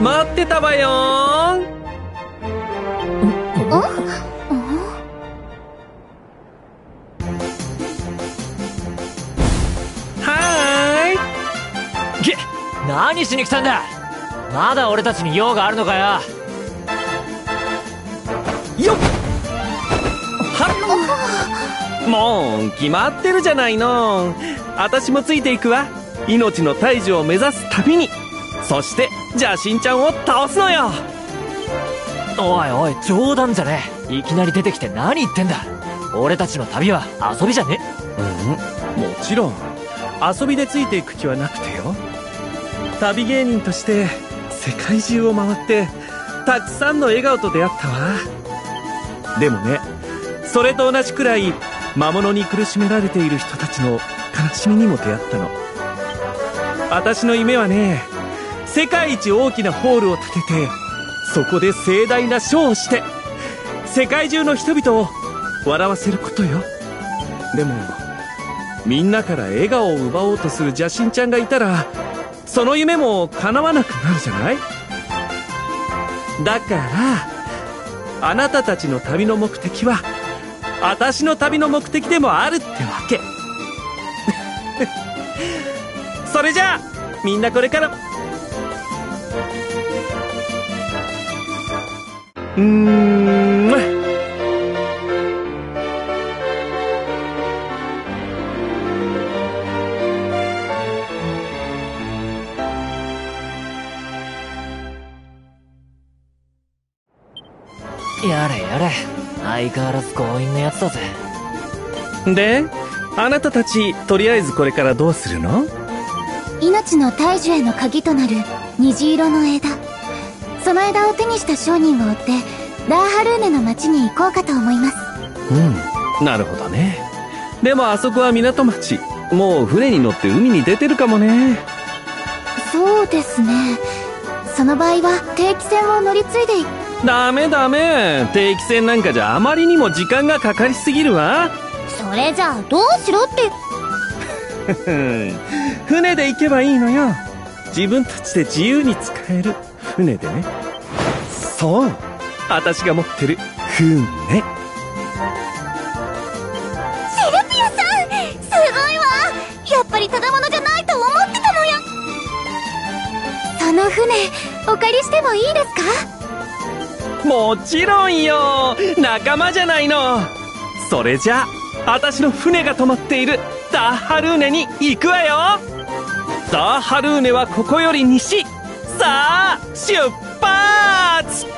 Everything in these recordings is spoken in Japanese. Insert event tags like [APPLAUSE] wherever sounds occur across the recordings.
待ってたわよ。はーい。げ何しに来たんだ。まだ俺たちに用があるのかよ。よっ。もう決まってるじゃないの。私もついていくわ。命の大樹を目指す旅に。そして邪神ちゃんを倒すのよ。おいおい冗談じゃねえ。いきなり出てきて何言ってんだ。俺たちの旅は遊びじゃねうん。もちろん。遊びでついていく気はなくてよ。旅芸人として世界中を回ってたくさんの笑顔と出会ったわ。でもねそれと同じくらい魔物に苦しめられている人たちの悲しみにも出会ったの。私の夢はね世界一大きなホールを建ててそこで盛大なショーをして世界中の人々を笑わせることよ。でもみんなから笑顔を奪おうとする邪神ちゃんがいたらその夢も叶わなくなるじゃない？だからあなたたちの旅の目的は私の旅の目的でもあるってわけ。[LAUGHS] それじゃあみんなこれからうーんやれやれ相変わらず強引なやつだぜであなたたちとりあえずこれからどうするの命の大樹への鍵となる虹色の枝。その枝を手にした商人を追ってダーハルーネの町に行こうかと思います。うんなるほどね。でもあそこは港町。もう船に乗って海に出てるかもね。そうですね。その場合は定期船を乗り継いでいダメダメ。定期船なんかじゃあまりにも時間がかかりすぎるわ。それじゃあどうしろって [LAUGHS] 船で行けばいいのよ。自分たちで自由に使える。船でね。そう。私が持ってる。船。セルピアさんすごいわ。やっぱりただものじゃないと思ってたのよ。その船お借りしてもいいですか？もちろんよ。仲間じゃないの。それじゃあ私の船が止まっているダーハルーネに行くわよダーハルーネはここより西。さあ出発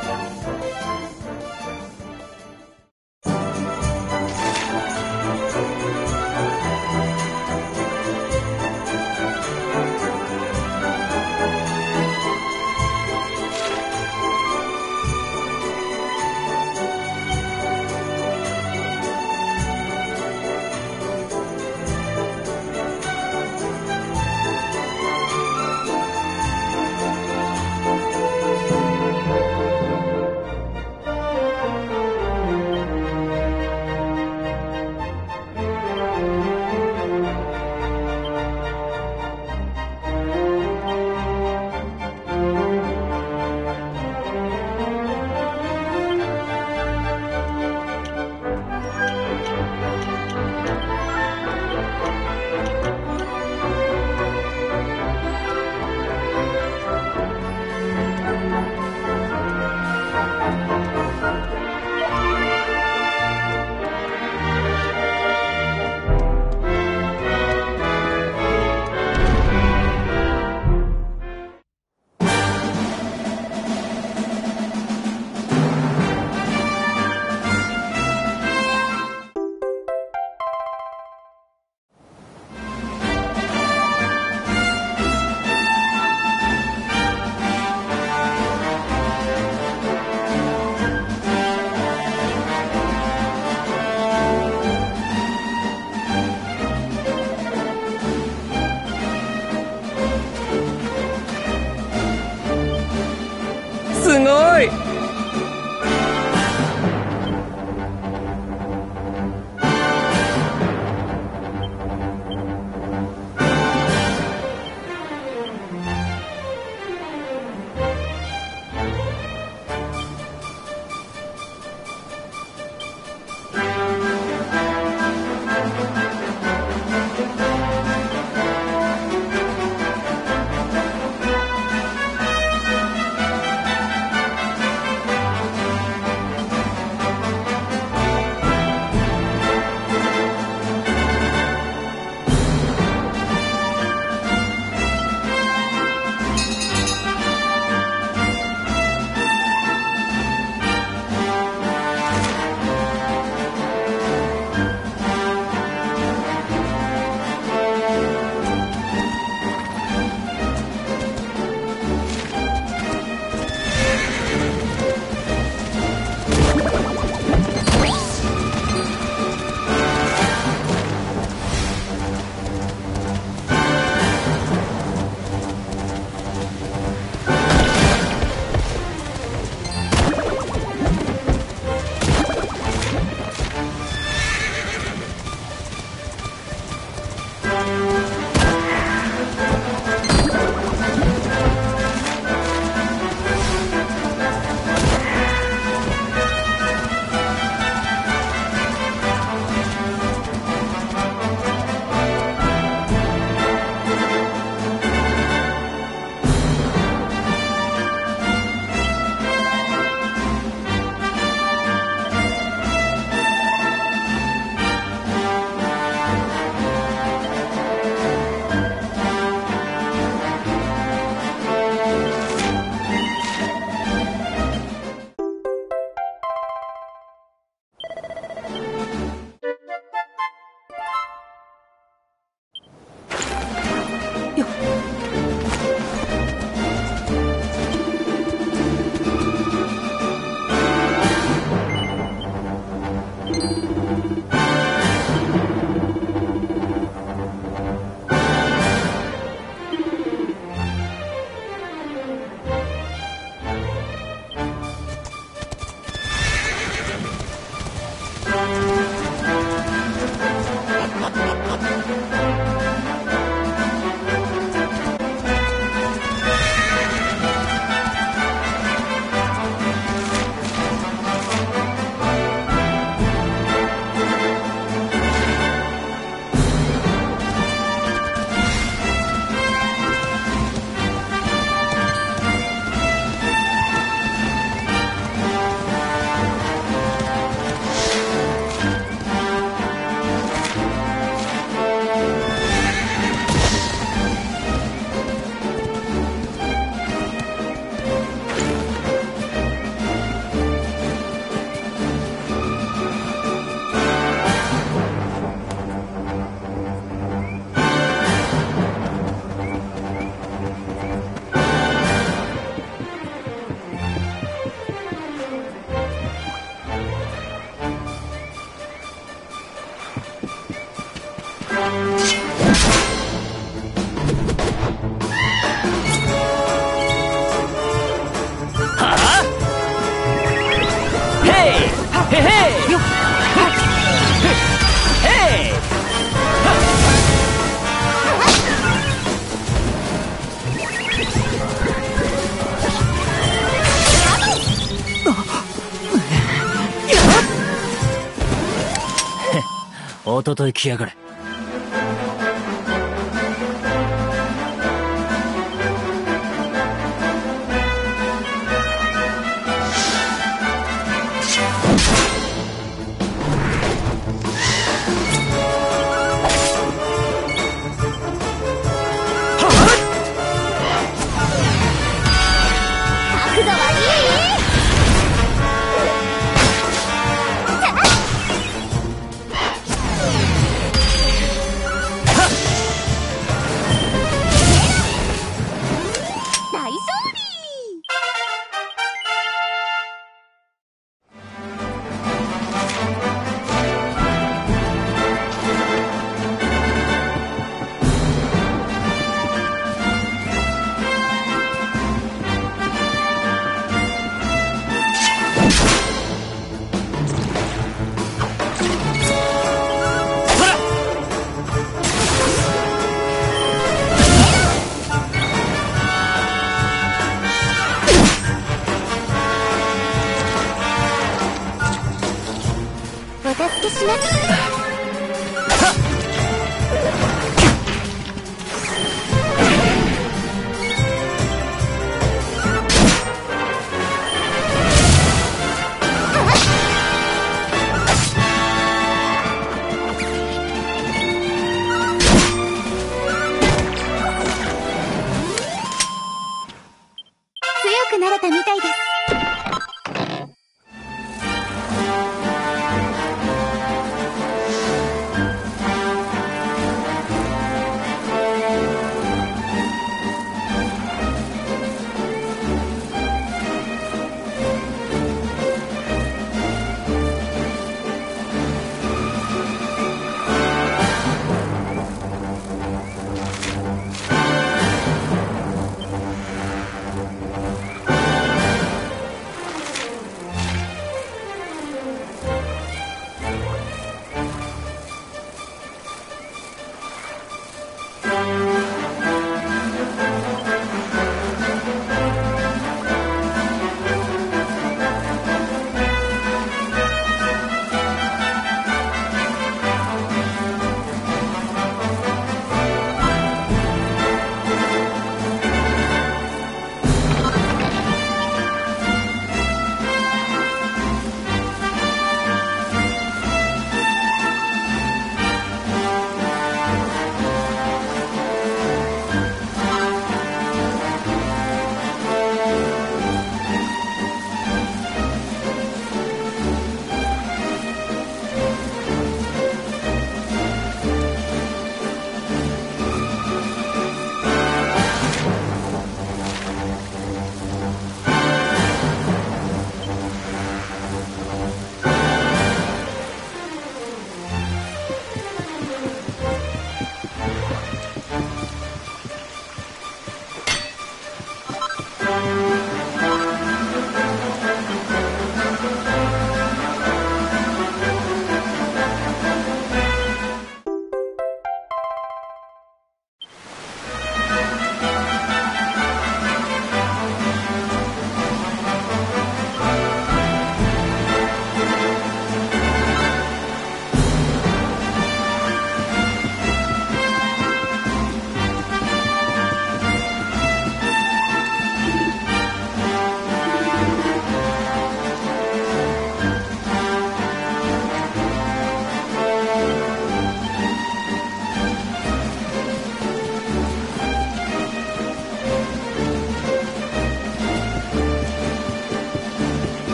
ととい来やがれ。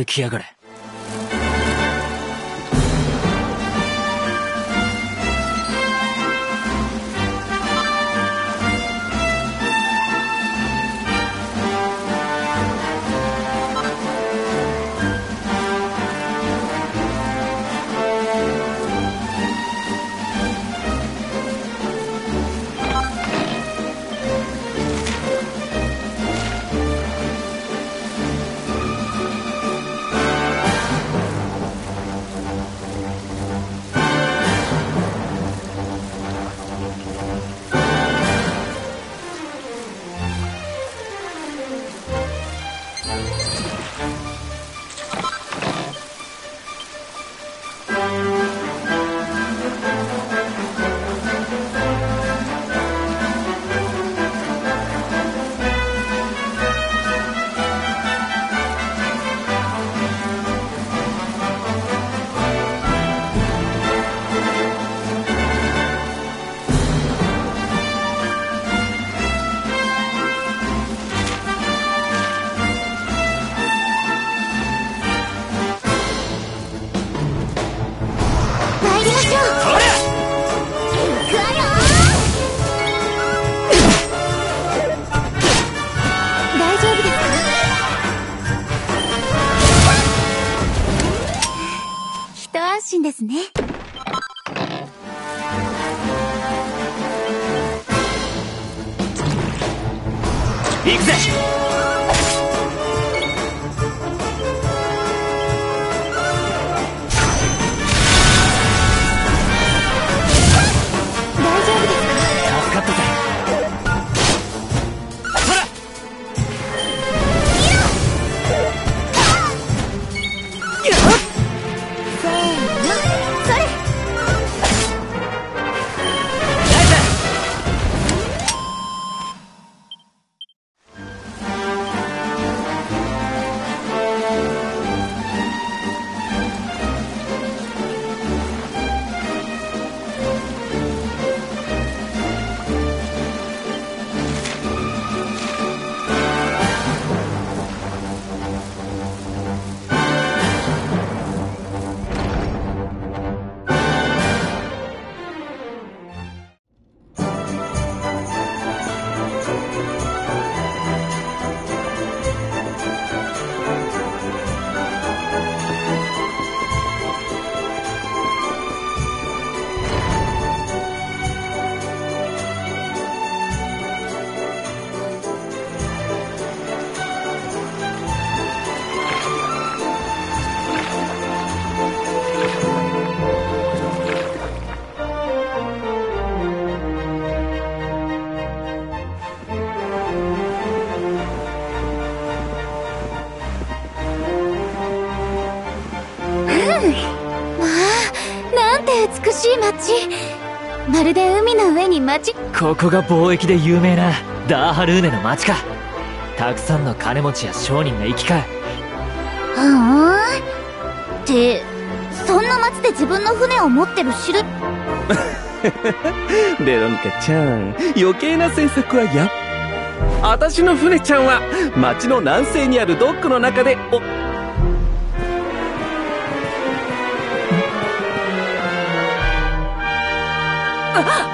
おととい来やがれ。まあなんて美しい街。まるで海の上に街。ここが貿易で有名なダーハルーネの町か。たくさんの金持ちや商人が行き交う。ふーん。ってそんな街で自分の船を持ってる知る？ベロニカちゃん余計な詮索はやっ。私の船ちゃんは町の南西にあるドックの中でお啊 [LAUGHS]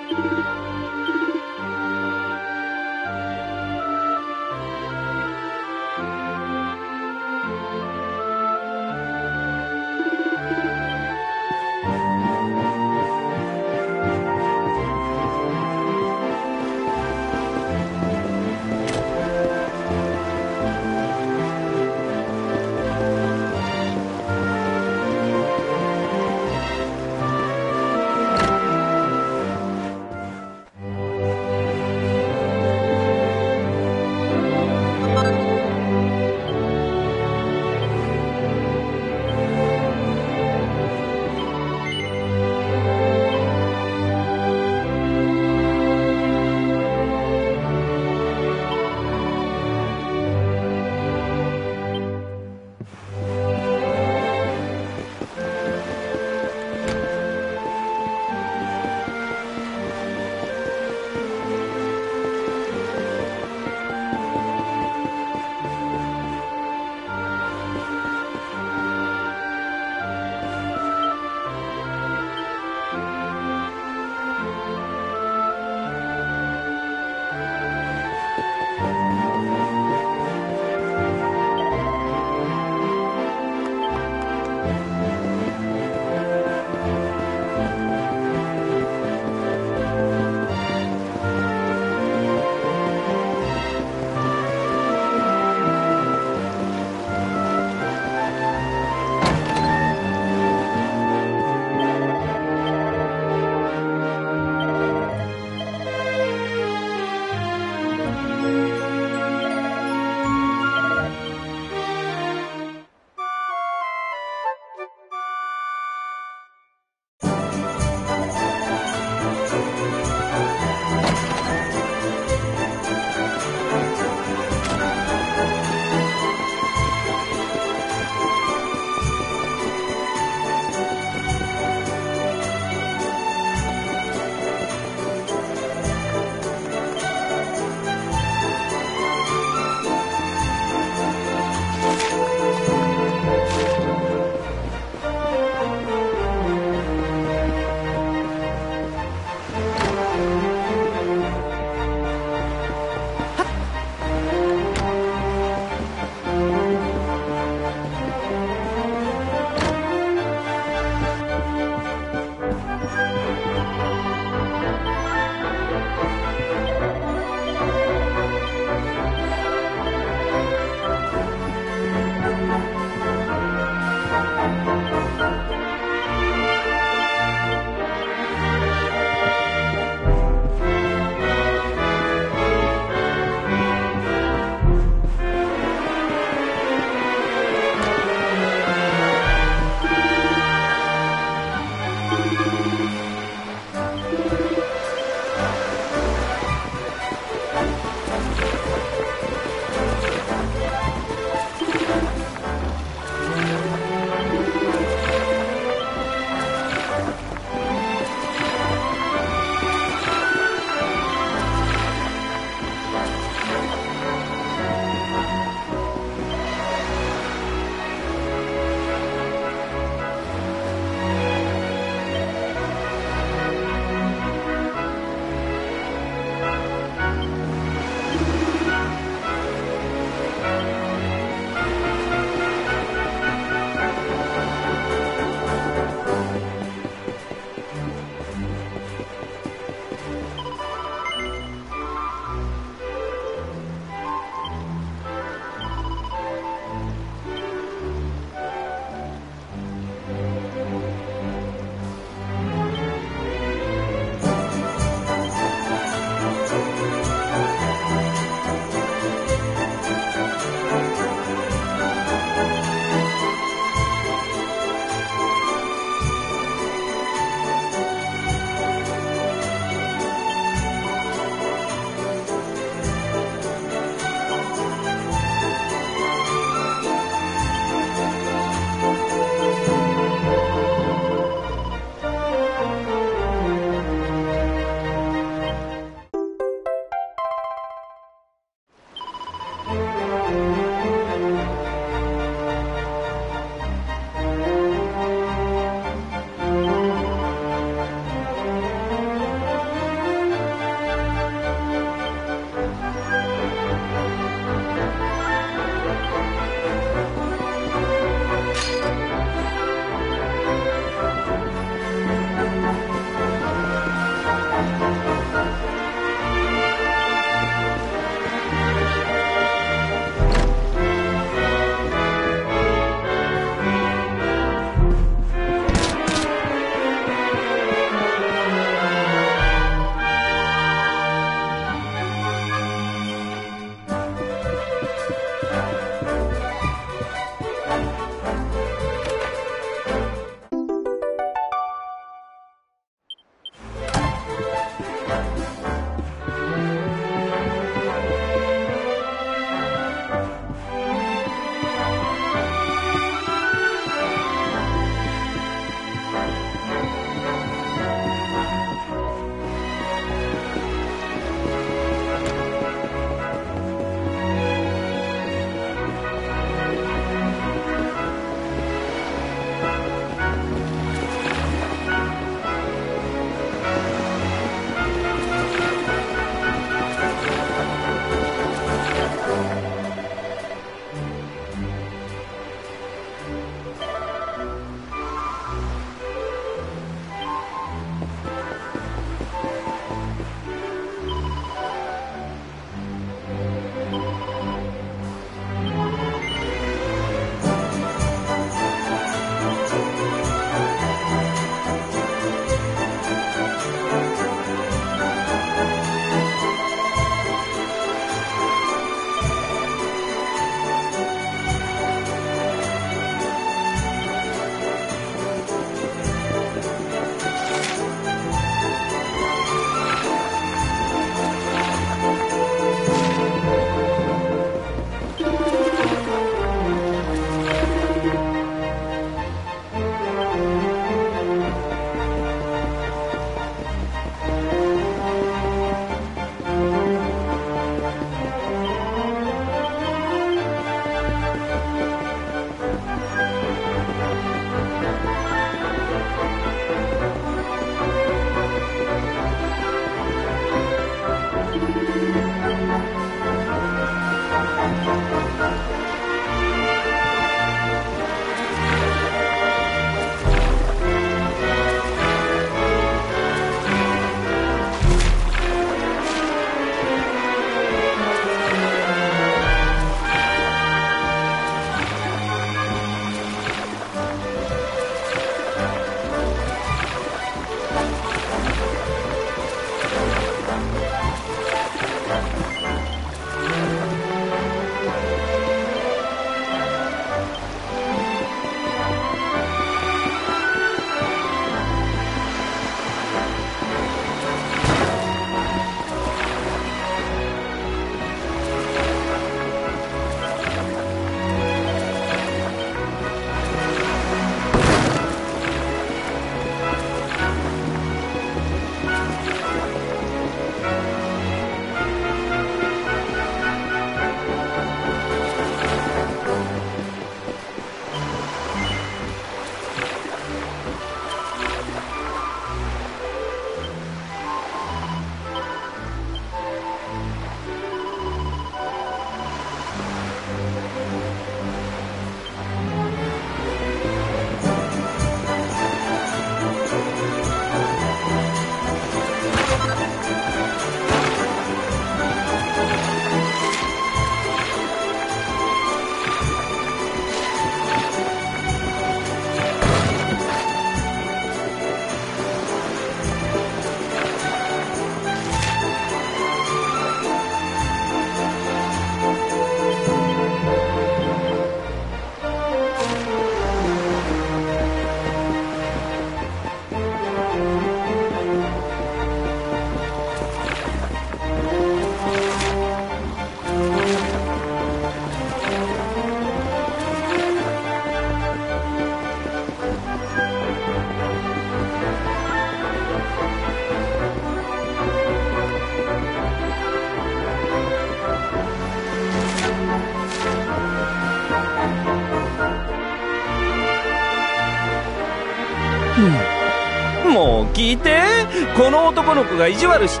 の男の子が意地悪し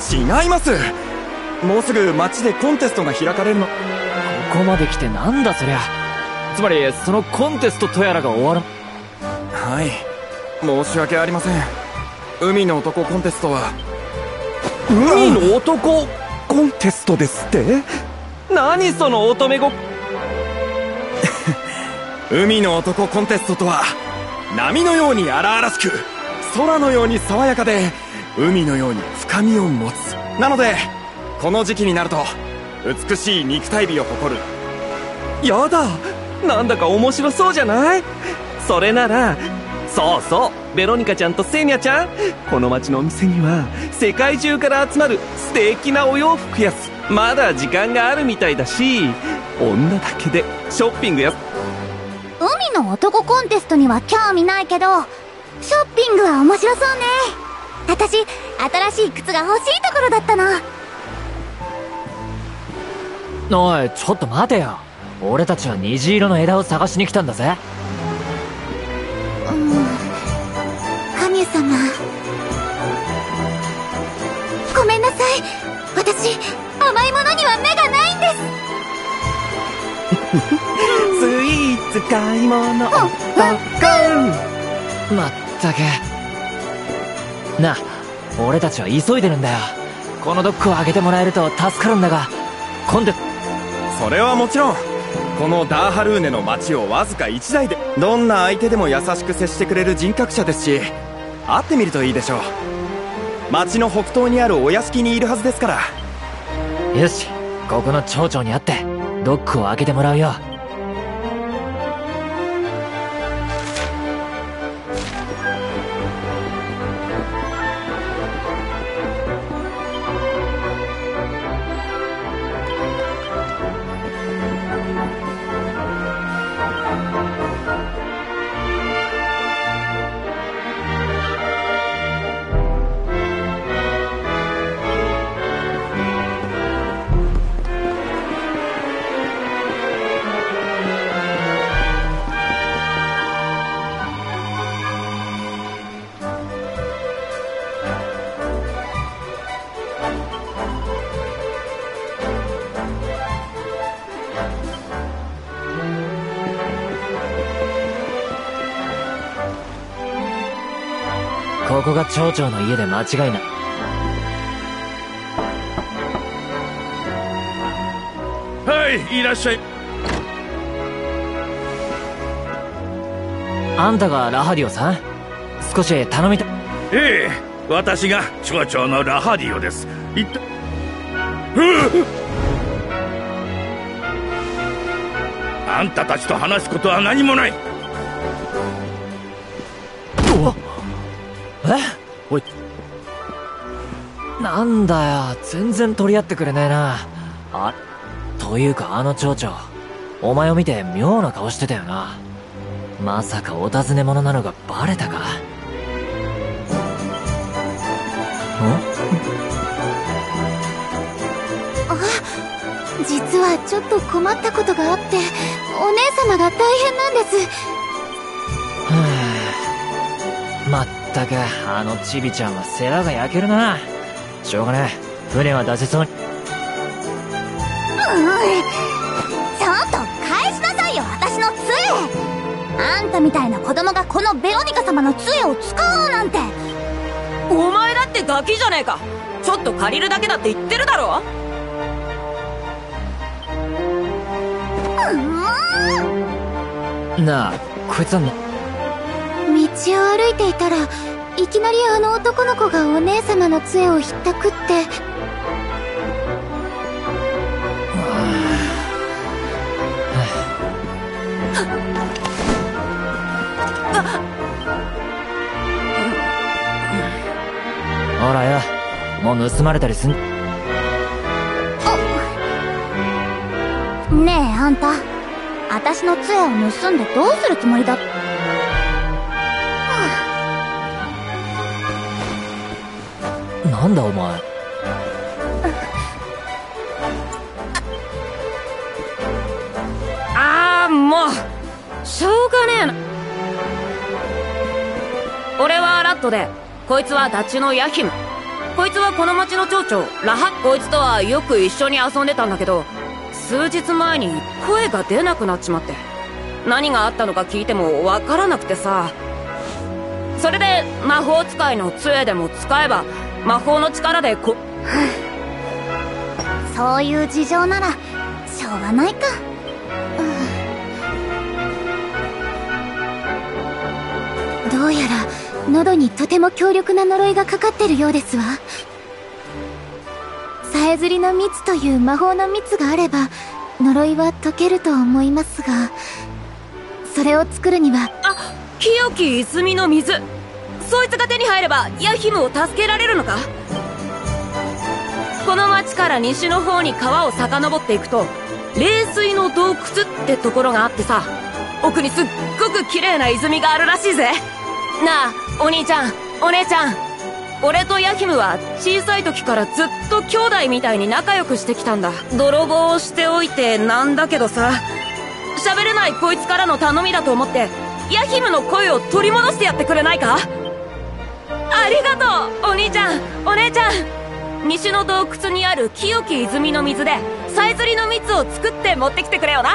ち違います。もうすぐ街でコンテストが開かれるの。ここまで来てなんだそりゃ。つまりそのコンテストとやらが終わる。はい。申し訳ありません。海の男コンテストは。海の男？コンテストですって？何その乙女ご [LAUGHS] 海の男コンテストとは波のように荒々しく空のように爽やかで海のように深みを持つ。なのでこの時期になると美しい肉体美を誇る。やだなんだか面白そうじゃない？それならそうそうベロニカちゃんとセーニャちゃん。この街のお店には世界中から集まる素敵なお洋服やす。まだ時間があるみたいだし女だけでショッピングや海の男コンテストには興味ないけどショッピングは面白そうね。私新しい靴が欲しいところだったの。おいちょっと待てよ。俺たちは虹色の枝を探しに来たんだぜ。うん。神様。ごめんなさい。私甘いものには目がないんです。[LAUGHS] スイーツ買い物。あまったくなあ俺たちは急いでるんだよ。このドックを開けてもらえると助かるんだがコンテそれはもちろん。このダーハルーネの街をわずか1台でどんな相手でも優しく接してくれる人格者ですし会ってみるといいでしょう。街の北東にあるお屋敷にいるはずですから。よしここの町長に会ってドックを開けてもらうよ町長の家で間違いない。はいいらっしゃい。あんたがラハディオさん？少し頼みたええ私が町長のラハディオです。一体あんたたちと話すことは何もない。えおいなんだよ。全然取り合ってくれないな。あというかあの町長。お前を見て妙な顔してたよな。まさかお尋ね者なのがバレたか？ん？実はちょっと困ったことがあってお姉様が大変なんです。はあ。まったくあのチビちゃんは世話が焼けるなしょうがねえ船は出せそうに。うんちゃんと返しなさいよ私の杖。あんたみたいな子供がこのベロニカ様の杖を使うなんて。お前だってガキじゃねえか。ちょっと借りるだけだって言ってるだろ。うん。なあこいつはな道を歩いていたらいきなりあの男の子がお姉様の杖をひったくって。ほらよもう盗まれたりすんねえあんた私の杖を盗んでどうするつもりだっなんだお前。ああもうしょうがねえな。俺はラットでこいつはダチのヤヒム。こいつはこの町の町長ラハこいつとはよく一緒に遊んでたんだけど数日前に声が出なくなっちまって。何があったのか聞いてもわからなくてさ。それで魔法使いの杖でも使えば魔法の力でこそういう事情ならしょうがないか。うん。どうやら喉にとても強力な呪いがかかってるようですわ。さえずりの蜜という魔法の蜜があれば呪いは解けると思いますがそれを作るにはあ清き泉の水そいつが手に入ればヤヒムを助けられるのか？この町から西の方に川を遡っていくと冷水の洞窟ってところがあってさ奥にすっごく綺麗な泉があるらしいぜ。なあお兄ちゃんお姉ちゃん。俺とヤヒムは小さい時からずっと兄弟みたいに仲良くしてきたんだ。泥棒をしておいてなんだけどさ。喋れないこいつからの頼みだと思ってヤヒムの声を取り戻してやってくれないか？ありがとう。お兄ちゃん。お姉ちゃん。西の洞窟にある清き泉の水でさえずりの蜜を作って持ってきてくれよな。